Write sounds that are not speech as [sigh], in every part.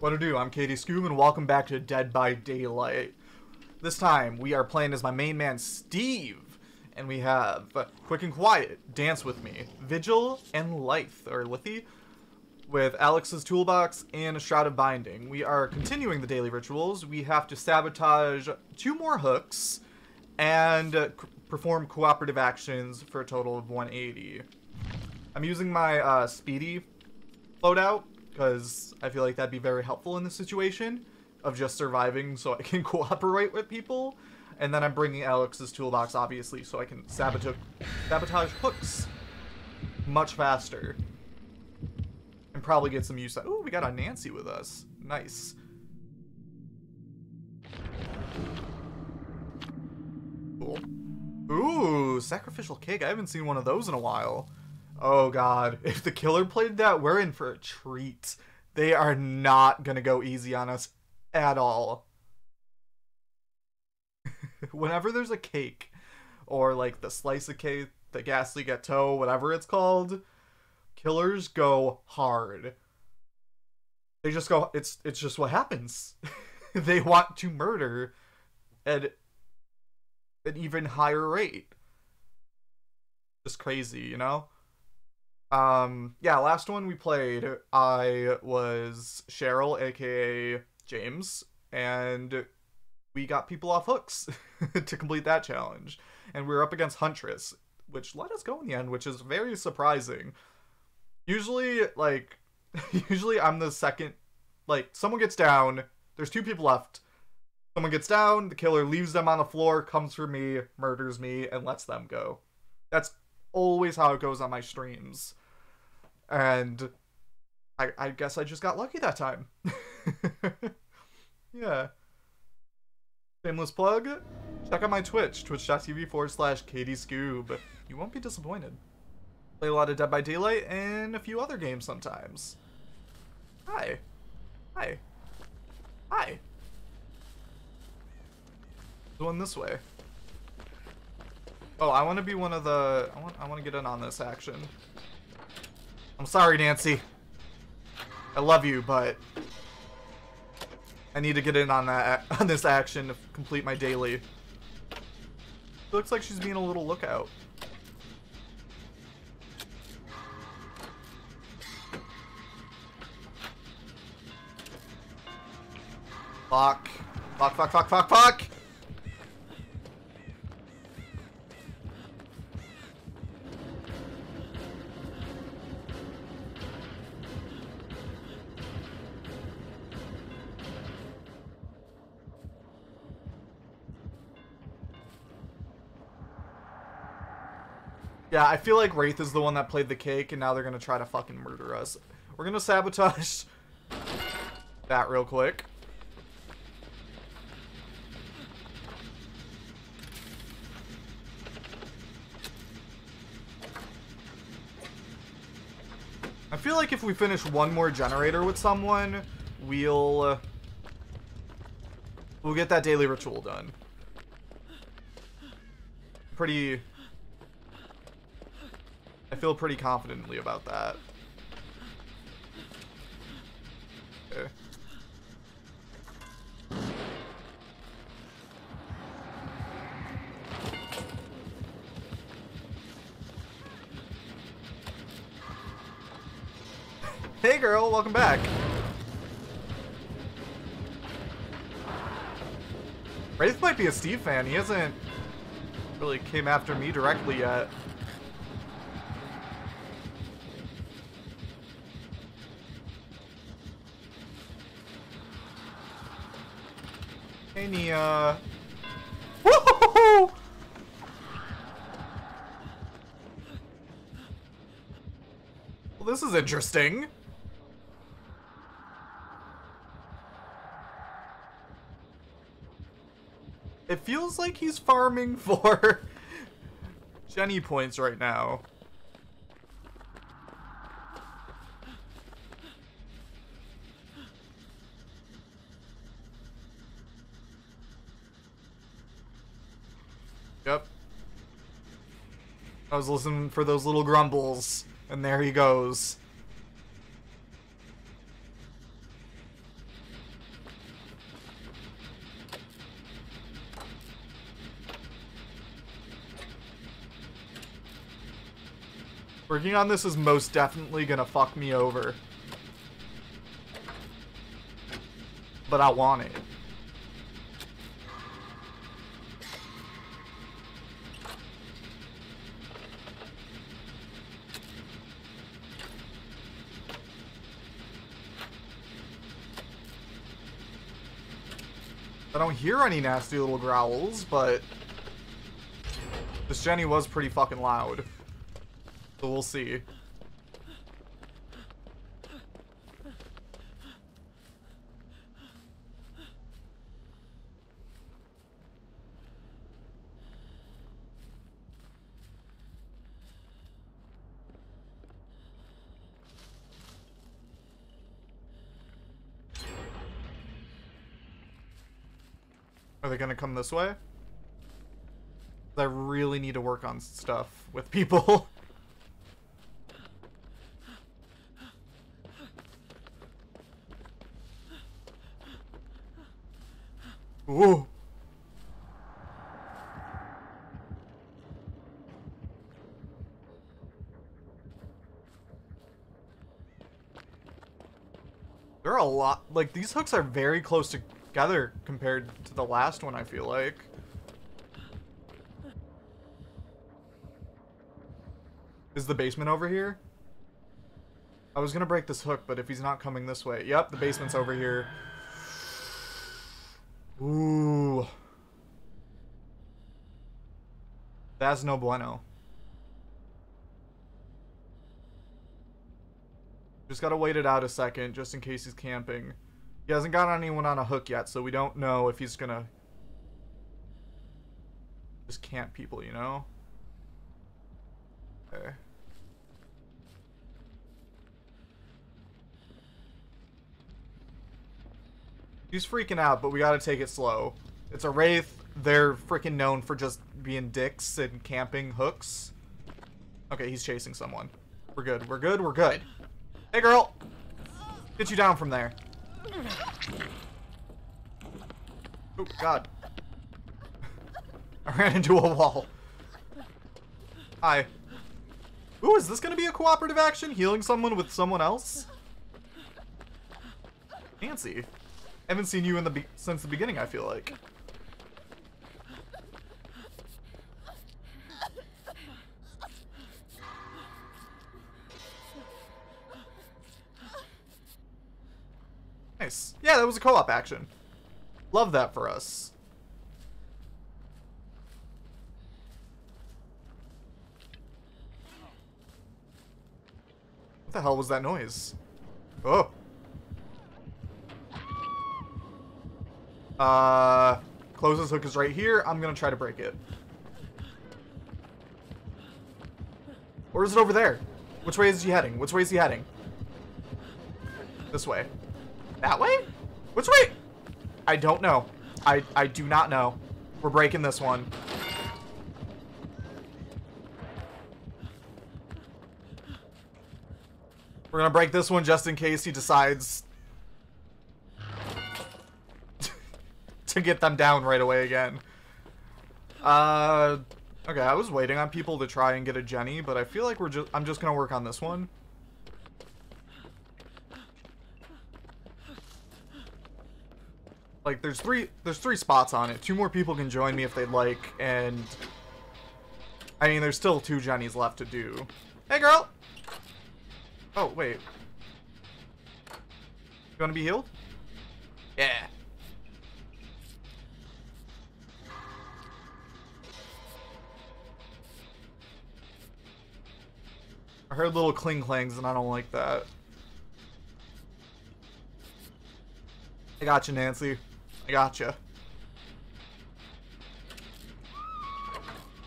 What to do? I'm KD Scoob, and welcome back to Dead by Daylight. This time, we are playing as my main man, Steve, and we have Quick and Quiet, Dance With Me, Vigil, and Lithe, or Lithy, with Alex's Toolbox and a Shroud of Binding. We are continuing the daily rituals. We have to sabotage two more hooks and uh, perform cooperative actions for a total of 180. I'm using my uh, Speedy loadout because I feel like that'd be very helpful in this situation of just surviving so I can [laughs] cooperate with people. And then I'm bringing Alex's toolbox, obviously, so I can sabotage, sabotage hooks much faster. And probably get some use out. Ooh, we got a Nancy with us. Nice. Cool. Ooh, sacrificial cake. I haven't seen one of those in a while. Oh god, [laughs] if the killer played that, we're in for a treat. They are not gonna go easy on us at all. [laughs] Whenever there's a cake, or like the slice of cake, the ghastly gâteau, whatever it's called, killers go hard. They just go. It's it's just what happens. [laughs] they want to murder at an even higher rate. Just crazy, you know. Um, yeah, last one we played, I was Cheryl, aka James, and we got people off hooks [laughs] to complete that challenge. And we were up against Huntress, which let us go in the end, which is very surprising. Usually, like, [laughs] usually I'm the second, like, someone gets down, there's two people left. Someone gets down, the killer leaves them on the floor, comes for me, murders me, and lets them go. That's always how it goes on my streams. And I I guess I just got lucky that time. [laughs] yeah. Shameless plug. Check out my Twitch, twitch.tv forward slash Katie. You won't be disappointed. Play a lot of Dead by Daylight and a few other games sometimes. Hi. Hi. Hi. Going this way. Oh, I want to be one of the. I want. I want to get in on this action. I'm sorry, Nancy. I love you, but I need to get in on that [laughs] on this action to complete my daily. It looks like she's being a little lookout. Fuck. Fuck, fuck, fuck, fuck, fuck! Yeah, I feel like Wraith is the one that played the cake, and now they're gonna try to fucking murder us. We're gonna sabotage [laughs] that real quick. I feel like if we finish one more generator with someone, we'll... Uh, we'll get that daily ritual done. Pretty... I feel pretty confidently about that. [laughs] Hey girl, welcome back. Wraith might be a Steve fan. He hasn't really came after me directly yet. Hey. Woohoo! Well, this is interesting. It feels like he's farming [laughs] for Jenny points right now. was listening for those little grumbles, and there he goes. Working on this is most definitely gonna fuck me over. But I want it. I don't hear any nasty little growls, but this Jenny was pretty fucking loud. So we'll see. Are they gonna come this way? I really need to work on stuff with people. [laughs] Ooh. There are a lot, like, these hooks are very close together compared to the last one, I feel like. Is the basement over here? I was gonna break this hook, but if he's not coming this way... Yep, the basement's over here. Ooh. That's no bueno. Just gotta wait it out a second, just in case he's camping. He hasn't got anyone on a hook yet, so we don't know if he's gonna... Just camp people, you know? Okay. He's freaking out, but we gotta take it slow. It's a Wraith. They're freaking known for just being dicks and camping hooks. Okay, he's chasing someone. We're good. We're good. We're good. Hey, girl! Get you down from there. Oh, God. I ran into a wall. Hi. Ooh, is this gonna be a cooperative action? Healing someone with someone else? Nancy. Haven't seen you in the since the beginning, I feel like. Nice. Yeah, that was a co-op action. Love that for us. What the hell was that noise? Oh. Uh, closes hook is right here. I'm gonna try to break it. Or is it over there? Which way is he heading? Which way is he heading? This way. That way? Which way? I don't know. I, I do not know. We're breaking this one. We're gonna break this one just in case he decides [laughs] to get them down right away again. Uh, okay, I was waiting on people to try and get a Jenny, but I feel like we're just, I'm just gonna work on this one. Like, there's three, there's three spots on it. Two more people can join me if they'd like, and... I mean, there's still two Jennies left to do. Hey, girl! Oh, wait. You wanna be healed? Yeah. I heard little cling clangs and I don't like that. I got you, Nancy. I got.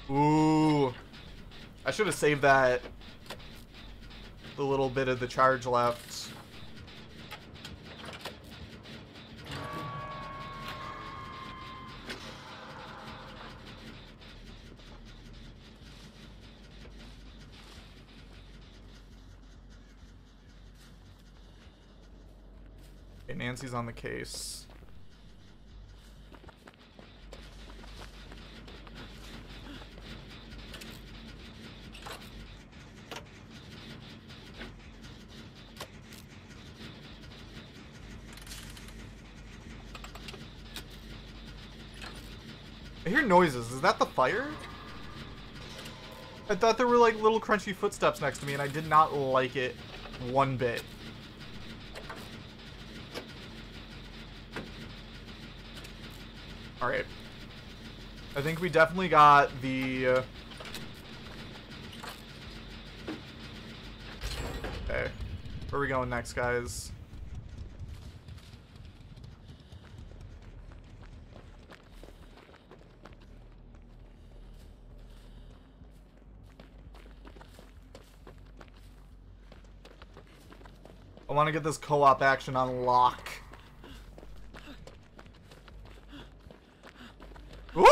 Ooh. I should have saved that. The little bit of the charge left. Nancy's on the case. I hear noises. Is that the fire? I thought there were like little crunchy footsteps next to me and I did not like it one bit. Alright. I think we definitely got the... Uh... Okay. Where are we going next, guys? I want to get this co-op action on lock. Whoop!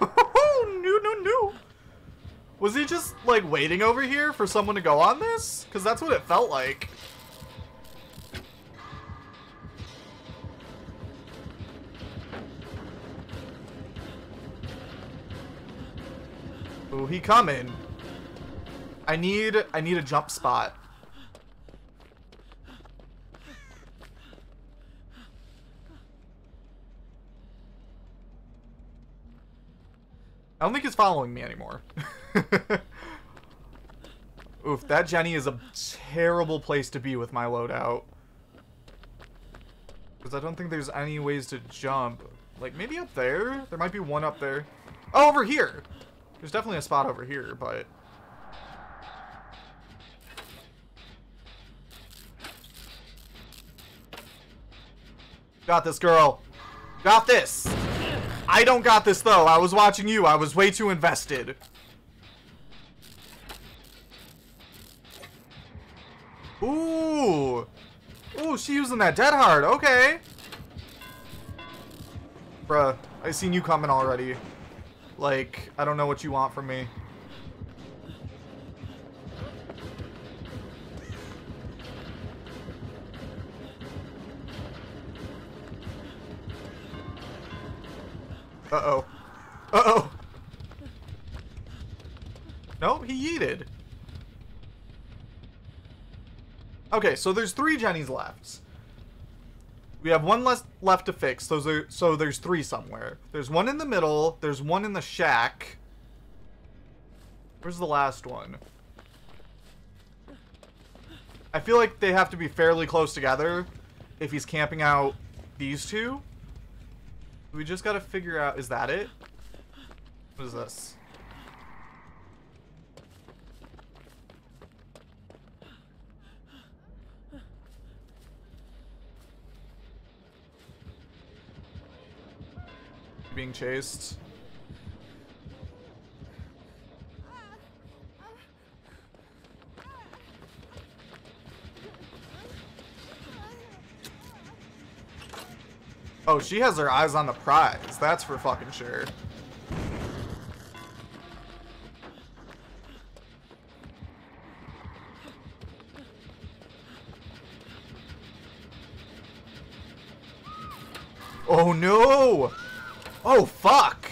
no, no, no. Was he just, like, waiting over here for someone to go on this? Because that's what it felt like. Ooh, he coming. I need I need a jump spot. I don't think he's following me anymore. [laughs] Oof, that Jenny is a terrible place to be with my loadout. Because I don't think there's any ways to jump. Like, maybe up there? There might be one up there. Oh, over here! There's definitely a spot over here, but... Got this, girl. Got this. I don't got this, though. I was watching you. I was way too invested. Ooh. Ooh, she using that dead hard. Okay. Bruh, I seen you coming already. Like, I don't know what you want from me. Uh-oh. Uh-oh. No, he yeeted. Okay, so there's three Jennies left. We have one less left to fix. Those are so there's three somewhere. There's one in the middle. There's one in the shack. Where's the last one? I feel like they have to be fairly close together if he's camping out these two. We just gotta figure out, is that it? What is this? Being chased. Oh, she has her eyes on the prize. That's for fucking sure. Oh no! Oh fuck!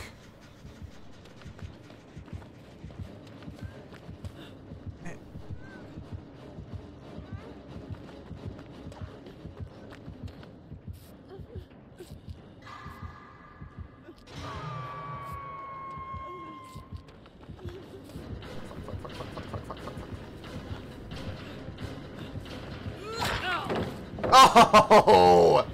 Oh!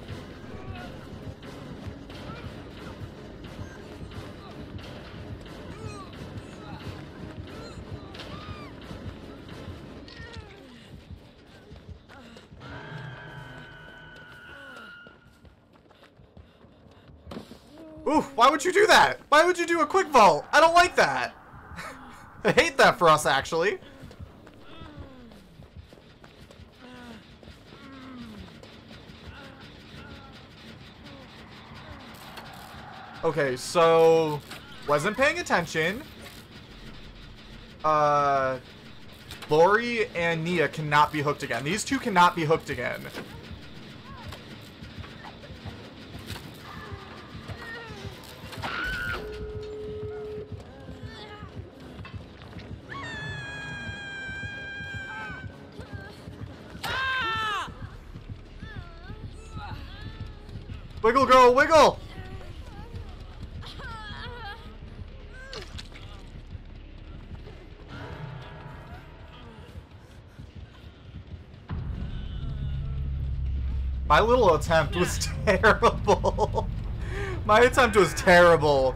Oof, why would you do that? Why would you do a quick vault? I don't like that. [laughs] I hate that for us, actually. Okay, so wasn't paying attention. Uh, Laurie and Nea cannot be hooked again. These two cannot be hooked again. Wiggle, girl, wiggle! My little attempt was terrible. My attempt was terrible.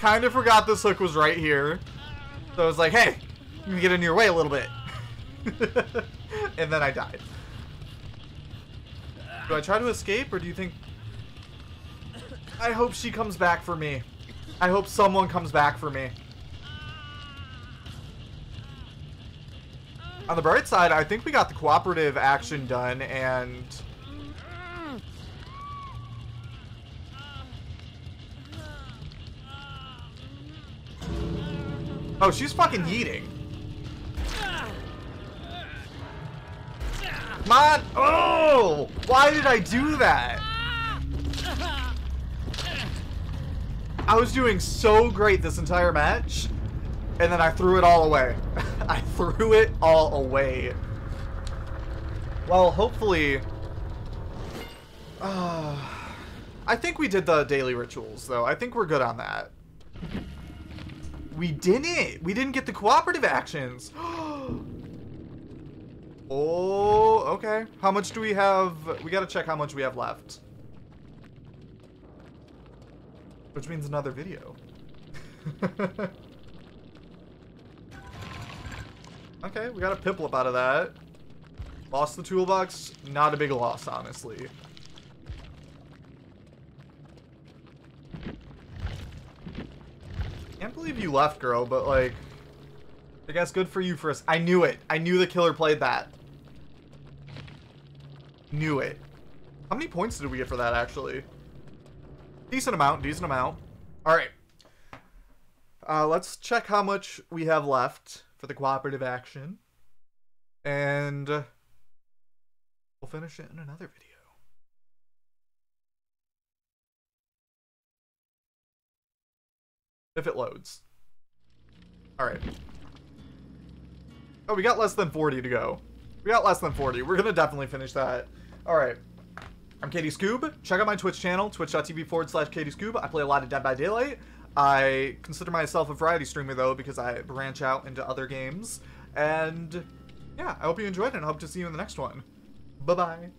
Kind of forgot this hook was right here. So I was like, hey, let me get in your way a little bit. [laughs] and then I died. Do I try to escape or do you think... I hope she comes back for me. I hope someone comes back for me. On the bright side, I think we got the cooperative action done and... Oh, she's fucking yeeting. Come! Oh! Why did I do that? I was doing so great this entire match, and then I threw it all away. [laughs] [laughs] I threw it all away. Well, hopefully... Uh, I think we did the daily rituals, though. I think we're good on that. We didn't! We didn't get the cooperative actions! [gasps] oh, okay. How much do we have? We gotta check how much we have left. Which means another video. [laughs] okay, we got a pip up out of that. Lost the toolbox. Not a big loss, honestly. Can't believe you left, girl, but like... I guess good for you for us. I knew it. I knew the killer played that. Knew it. How many points did we get for that, actually? Decent amount, decent amount. Alright. Uh, let's check how much we have left for the cooperative action. And uh, we'll finish it in another video. If it loads. Alright. Oh, we got less than 40 to go. We got less than 40. We're gonna definitely finish that. Alright. I'm KD Scoob. Check out my Twitch channel, twitch.tv forward slash KD Scoob. I play a lot of Dead by Daylight. I consider myself a variety streamer, though, because I branch out into other games. And, yeah, I hope you enjoyed it, and I hope to see you in the next one. Bye-bye.